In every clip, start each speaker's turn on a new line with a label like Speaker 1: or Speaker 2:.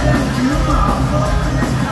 Speaker 1: Thank you, come.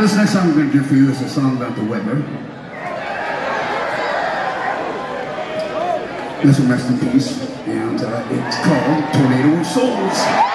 Speaker 1: So this next song I'm going to do for you is a song about the weather. This will Rust in Peace, and uh, it's called Tornado of Souls.